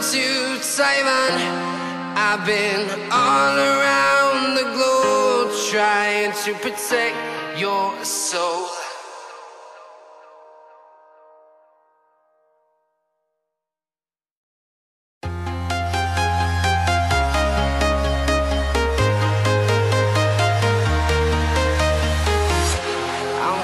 to Taiwan. I've been all around the globe trying to protect your soul.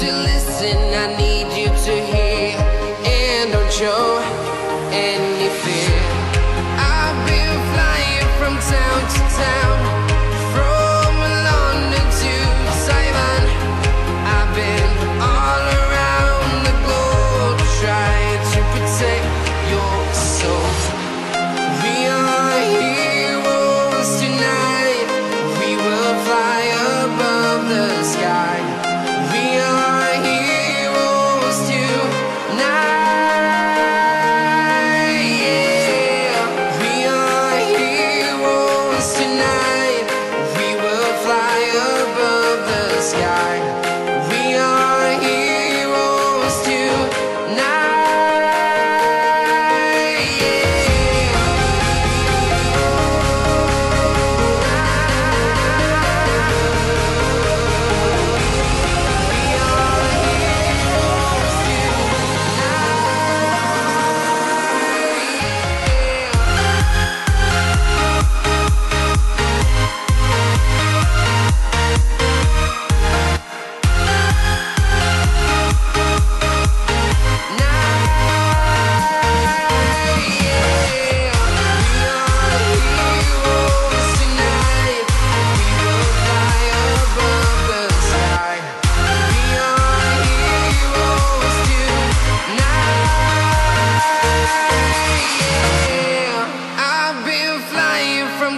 To listen,